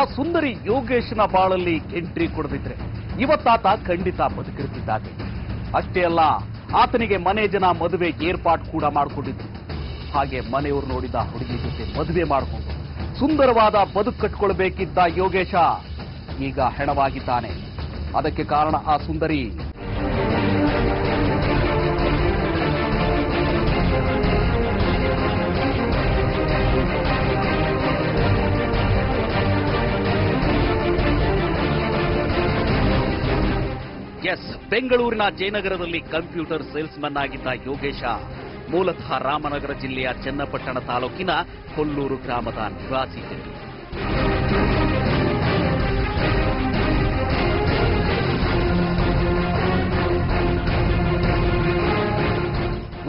ಆ ಸುಂದರಿ ಯೋಗೇಶನ ಬಾಳಲ್ಲಿ ಎಂಟ್ರಿ ಕೊಡದಿದ್ರೆ ಇವತ್ತಾತ ಖಂಡಿತ ಬದುಕಿರ್ತಿದ್ದಾನೆ. ಅಷ್ಟೇ ಅಲ್ಲ, ಆತನಿಗೆ ಮನೆ ಜನ ಮದುವೆ ಏರ್ಪಾಟ್ ಕೂಡ ಮಾಡಿಕೊಂಡಿದ್ರು. ಹಾಗೆ ಮನೆಯವರು ನೋಡಿದ ಹುಡುಗಿ ಜೊತೆ ಮದುವೆ ಮಾಡಿಕೊಂಡು ಸುಂದರವಾದ ಬದುಕು ಕಟ್ಕೊಳ್ಬೇಕಿದ್ದ ಯೋಗೇಶ ಈಗ ಹೆಣವಾಗಿದ್ದಾನೆ. ಅದಕ್ಕೆ ಕಾರಣ ಆ ಸುಂದರಿ ಬೆಂಗಳೂರಿನ ಜಯನಗರದಲ್ಲಿ ಕಂಪ್ಯೂಟರ್ ಸೇಲ್ಸ್ಮನ್ ಆಗಿದ್ದ ಯೋಗೇಶ, ಮೂಲತಃ ರಾಮನಗರ ಜಿಲ್ಲೆಯ ಚನ್ನಪಟ್ಟಣ ತಾಲೂಕಿನ ಕೊಲ್ಲೂರು ಗ್ರಾಮದ ನಿವಾಸಿ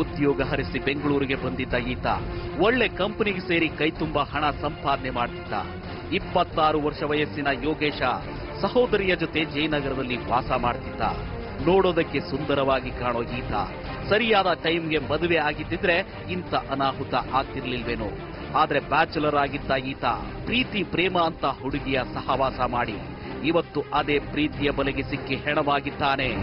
ಉದ್ಯೋಗ ಹರಿಸಿ ಬೆಂಗಳೂರಿಗೆ ಬಂದಿದ್ದ ಈತ, ಒಳ್ಳೆ ಕಂಪನಿಗೆ ಸೇರಿ ಕೈತುಂಬ ಹಣ ಸಂಪಾದನೆ ಮಾಡ್ತಿದ್ದ. ಇಪ್ಪತ್ತಾರು ವರ್ಷ ವಯಸ್ಸಿನ ಯೋಗೇಶ, ಸಹೋದರಿಯ ಜೊತೆ ಜಯನಗರದಲ್ಲಿ ವಾಸ ಮಾಡ್ತಿದ್ದ. ನೋಡೋದಕ್ಕೆ ಸುಂದರವಾಗಿ ಕಾಣೋ ಈತ. ಸರಿಯಾದ ಟೈಮ್ಗೆ ಮದುವೆ ಆಗಿದ್ದಿದ್ರೆ ಇಂಥ ಅನಾಹುತ ಆಗ್ತಿರ್ಲಿಲ್ವೇನೋ. ಆದ್ರೆ ಬ್ಯಾಚುಲರ್ ಆಗಿದ್ದ ಈತ ಪ್ರೀತಿ, ಪ್ರೇಮ ಅಂತ ಹುಡುಗಿಯ ಸಹವಾಸ ಮಾಡಿ. ಇವತ್ತು ಅದೇ ಪ್ರೀತಿಯ ಬಲೆಗೆ ಸಿಕ್ಕಿ ಹೆಣವಾಗಿದ್ದಾನೆ.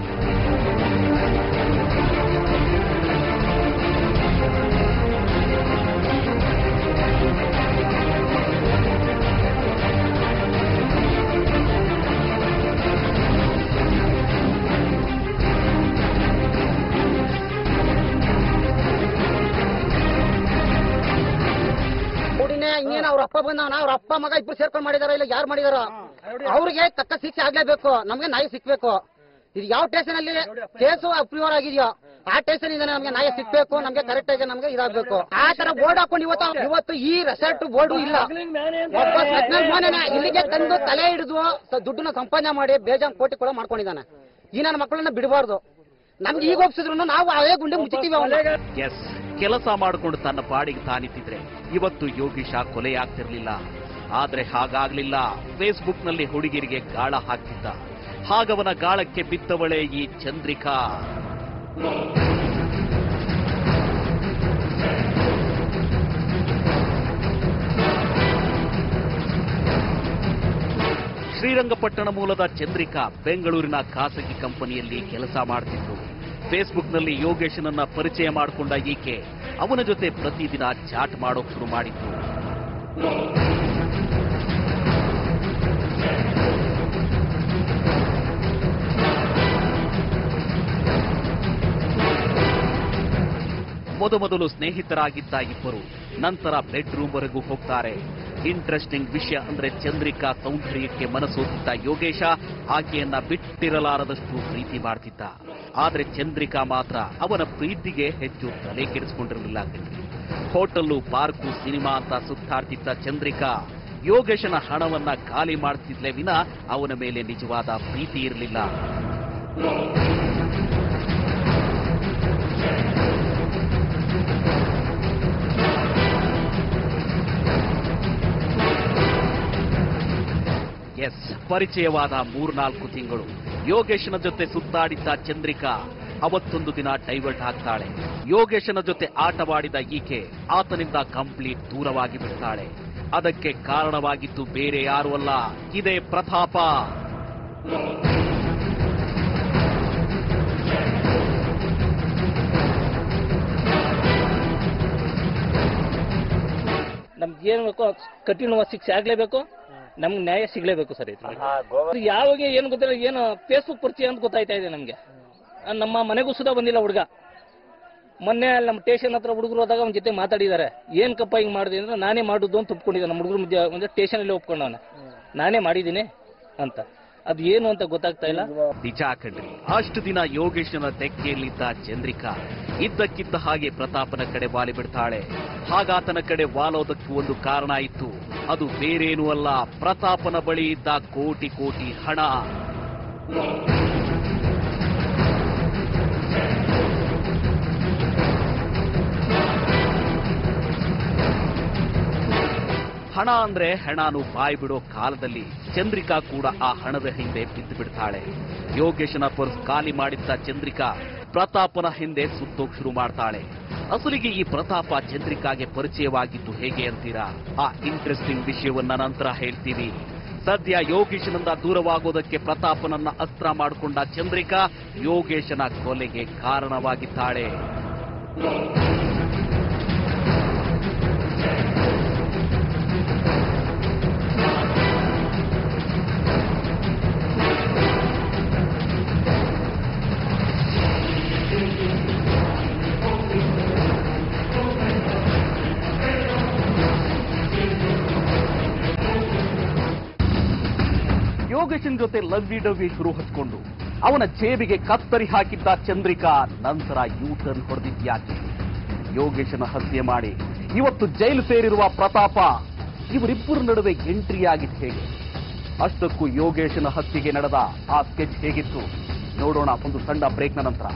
ಇನ್ನೇನ ಅವ್ರ ಅಪ್ಪ ಬಂದವನ ಅವ್ರ ಅಪ್ಪ ಮಗ ಇಬ್ರು ಸೇರ್ಕೊಂಡ್ ಮಾಡಿದಾರ ಇಲ್ಲ ಯಾರು ಮಾಡಿದಾರ? ಅವ್ರಿಗೆ ತಕ್ಕ ಶಿಕ್ಷೆ ಆಗ್ಲೇಬೇಕು ನಮ್ಗೆ ನಾಯಿ ಸಿಕ್ಬೇಕು. ಇದು ಯಾವ ಟೇಷನ್ ಅಲ್ಲಿ ಕೇಸು ಅಪ್ರೂವರ್ ಆಗಿದೆಯೋ ಆ ಟೇಷನ್ ಇಂದ ನಮ್ಗೆ ನಾಯಿ ಸಿಕ್ಬೇಕು ನಮ್ಗೆ ಕರೆಕ್ಟ್ ಆಗಿ ನಮ್ಗೆ ಇದಾಗಬೇಕು. ಆ ತರ ಬೋರ್ಡ್ ಹಾಕೊಂಡು ಇವತ್ತು ಇವತ್ತು ಈ ರೆಸಾರ್ಟ್ ಬೋರ್ಡ್ ಇಲ್ಲ. ಒಬ್ಬ ಇಲ್ಲಿಗೆ ತಂದು ತಲೆ ಹಿಡಿದು ದುಡ್ಡನ್ನ ಸಂಪಾದನೆ ಮಾಡಿ ಬೇಜಾನ್ ಕೋಟಿ ಕೂಡ ಮಾಡ್ಕೊಂಡಿದ್ದಾನೆ. ಈ ನನ್ನ ಮಕ್ಕಳನ್ನ ಬಿಡಬಾರ್ದು. ನಮ್ಗೆ ಈಗ ಒಪ್ಸಿದ್ರು ನಾವು ಅದೇ ಗುಂಡಿ ಮುಚ್ಚಿತೀವಿ ಅವನಿಗೆ ಎಸ್ ಕೆಲಸ ಮಾಡಿಕೊಂಡು ತನ್ನ ಪಾಡಿಗೆ ತಾನಿತ್ತಿದ್ರೆ ಇವತ್ತು ಯೋಗೀಶ ಕೊಲೆಯಾಗ್ತಿರ್ಲಿಲ್ಲ ಆದ್ರೆ ಹಾಗಾಗ್ಲಿಲ್ಲ. ಫೇಸ್ಬುಕ್ನಲ್ಲಿ ಹುಡುಗಿರಿಗೆ ಗಾಳ ಹಾಕ್ತಿದ್ದ. ಹಾಗವನ ಗಾಳಕ್ಕೆ ಬಿದ್ದವಳೆ ಈ ಚಂದ್ರಿಕಾ. ಶ್ರೀರಂಗಪಟ್ಟಣ ಮೂಲದ ಚಂದ್ರಿಕಾ ಬೆಂಗಳೂರಿನ ಖಾಸಗಿ ಕಂಪನಿಯಲ್ಲಿ ಕೆಲಸ ಮಾಡ್ತಿದ್ರು. ಫೇಸ್ಬುಕ್ನಲ್ಲಿ ಯೋಗೇಶನನ್ನ ಪರಿಚಯ ಮಾಡಿಕೊಂಡ ಈಕೆ ಅವನ ಜೊತೆ ಪ್ರತಿದಿನ ಚಾಟ್ ಮಾಡೋಕ್ ಶುರು ಮಾಡಿದ್ರು ಮೊದಮೊದಲು ಸ್ನೇಹಿತರಾಗಿದ್ದ ಇಬ್ಬರು ನಂತರ ಬೆಡ್ರೂಮ್ ವರೆಗೂ ಹೋಗ್ತಾರೆ. ಇಂಟ್ರೆಸ್ಟಿಂಗ್ ವಿಷಯ ಅಂದ್ರೆ ಚಂದ್ರಿಕಾ ಸೌಂದರ್ಯಕ್ಕೆ ಮನಸೋತಿದ್ದ ಯೋಗೇಶ ಆಕೆಯನ್ನ ಬಿಟ್ಟಿರಲಾರದಷ್ಟು ಪ್ರೀತಿ ಮಾಡ್ತಿದ್ದ. ಆದ್ರೆ ಚಂದ್ರಿಕಾ ಮಾತ್ರ ಅವನ ಪ್ರೀತಿಗೆ ಹೆಚ್ಚು ತಲೆ ಕೆಡಿಸಿಕೊಂಡಿರಲಿಲ್ಲ. ಹೋಟೆಲ್ಲು, ಪಾರ್ಕು, ಸಿನಿಮಾ ಅಂತ ಸುತ್ತಾಡ್ತಿದ್ದ ಚಂದ್ರಿಕಾ ಯೋಗೇಶನ ಹಣವನ್ನ ಖಾಲಿ ಮಾಡ್ತಿದ್ಲೆ ವಿನ ಅವನ ಮೇಲೆ ನಿಜವಾದ ಪ್ರೀತಿ ಇರಲಿಲ್ಲ. ಎಸ್ ಪರಿಚಯವಾದ ಮೂರ್ನಾಲ್ಕು ತಿಂಗಳು. ಯೋಗೇಶನ ಜೊತೆ ಸುತ್ತಾಡಿದ್ದ ಚಂದ್ರಿಕಾ ಅವತ್ತೊಂದು ದಿನ ಡೈವರ್ಟ್ ಆಗ್ತಾಳೆ. ಯೋಗೇಶನ ಜೊತೆ ಆಟವಾಡಿದ ಈಕೆ ಆತನಿಂದ ಕಂಪ್ಲೀಟ್ ದೂರವಾಗಿ ಬಿಡ್ತಾಳೆ. ಅದಕ್ಕೆ ಕಾರಣವಾಗಿದ್ದು ಬೇರೆ ಯಾರು ಅಲ್ಲ. ಇದೇ ಪ್ರತಾಪ. ನಮ್ಗೆ ಏನ್ ಬೇಕೋ ಕಠಿಣವಾದ ಶಿಕ್ಷೆ ಆಗ್ಲೇಬೇಕು. ನಮ್ಗೆ ನ್ಯಾಯ ಸಿಗ್ಲೇಬೇಕು ಸರ್ ಇದು ಯಾವಾಗ ಏನು ಗೊತ್ತಿಲ್ಲ ಏನು ಫೇಸ್ಬುಕ್ ಪರಿಚಯ ಅಂತ ಗೊತ್ತಾಯ್ತಾ ಇದೆ ನಮಗೆ. ನಮ್ಮ ಮನೆಗೂ ಸುಧಾ ಬಂದಿಲ್ಲ ಹುಡುಗ. ಮೊನ್ನೆ ಅಲ್ಲಿ ನಮ್ಮ ಸ್ಟೇಷನ್ ಹತ್ರ ಹುಡುಗರು ಹೋದಾಗ ಅವ್ನ ಜೊತೆ ಮಾತಾಡಿದ್ದಾರೆ ಏನ್ ಕಪ್ಪ ಹಿಂಗ್ ಮಾಡಿದೆ ಅಂದ್ರೆ ನಾನೇ ಮಾಡುದು ಅಂತ ಒಪ್ಕೊಂಡಿದ್ದೆ ನಮ್ಮ ಹುಡುಗರು ಮಧ್ಯ ಒಂದು ಸ್ಟೇಷನ್ ಅಲ್ಲಿ ಒಪ್ಕೊಂಡವನ. ನಾನೇ ಮಾಡಿದ್ದೀನಿ ಅಂತ. ಅದು ಏನು ಅಂತ ಗೊತ್ತಾಗ್ತಾ ಇಲ್ಲ. ನಿಜ ಕಣ್ರಿ ಅಷ್ಟು ದಿನ ಯೋಗೇಶನ ತೆಕ್ಕೆಯಲ್ಲಿದ್ದ ಚಂದ್ರಿಕಾ ಇದ್ದಕ್ಕಿದ್ದ ಹಾಗೆ ಪ್ರತಾಪನ ಕಡೆ ವಾಲಿ ಬಿಡ್ತಾಳೆ. ಹಾಗಾತನ ಕಡೆ ವಾಲೋದಕ್ಕೂ ಒಂದು ಕಾರಣ ಇತ್ತು. ಅದು ಬೇರೇನೂ ಅಲ್ಲ, ಪ್ರತಾಪನ ಬಳಿ ಇದ್ದ ಕೋಟಿ ಕೋಟಿ ಹಣ. ಹಣ ಅಂದ್ರೆ ಹೆಣಾನು ಬಾಯಿ ಬಿಡೋ ಕಾಲದಲ್ಲಿ ಚಂದ್ರಿಕಾ ಕೂಡ ಆ ಹಣದ ಹಿಂದೆ ಬಿದ್ದು ಬಿಡ್ತಾಳೆ. ಯೋಗೇಶನ ಪರ್ಸ್ ಖಾಲಿ ಮಾಡಿದ್ದ ಚಂದ್ರಿಕಾ ಪ್ರತಾಪನ ಹಿಂದೆ ಸುತ್ತೋಕ್ ಶುರು ಮಾಡ್ತಾಳೆ. ಅಸಲಿಗೆ ಈ ಪ್ರತಾಪ ಚಂದ್ರಿಕಾಗೆ ಪರಿಚಯವಾಗಿದ್ದು ಹೇಗೆ ಅಂತೀರಾ? ಆ ಇಂಟ್ರೆಸ್ಟಿಂಗ್ ವಿಷಯವನ್ನ ನಂತರ ಹೇಳ್ತೀವಿ ಸದ್ಯ ಯೋಗೇಶನಿಂದ ದೂರವಾಗುವುದಕ್ಕೆ ಪ್ರತಾಪನನ್ನ ಅಸ್ತ್ರ ಮಾಡಿಕೊಂಡ ಚಂದ್ರಿಕಾ ಯೋಗೇಶನ ಕೊಲೆಗೆ ಕಾರಣವಾಗಿದ್ದಾಳೆ. ಯೋಗೇಶನ್ ಜೊತೆ ಲವ್ವಿ ಡವ್ವಿ ಶುರು ಹಚ್ಕೊಂಡು ಅವನ ಜೇಬಿಗೆ ಕತ್ತರಿ ಹಾಕಿದ್ದ ಚಂದ್ರಿಕಾ, ನಂತರ ಯೂ ಟರ್ನ್ ಹೊಡೆದಿದ್ಯಾಕೆ? ಯೋಗೇಶನ ಹತ್ಯೆ ಮಾಡಿ ಇವತ್ತು ಜೈಲು ಸೇರಿರುವ ಪ್ರತಾಪ ಇವರಿಬ್ಬರ ನಡುವೆ ಎಂಟ್ರಿ ಆಗಿದ್ದು ಹೇಗೆ? ಅಷ್ಟಕ್ಕೂ ಯೋಗೇಶನ ಹತ್ಯೆಗೆ ನಡೆದ ಆ ಸ್ಕೆಚ್ ಹೇಗಿತ್ತು? ನೋಡೋಣ ಒಂದು ಸಣ್ಣ ಬ್ರೇಕ್ನ ನಂತರ.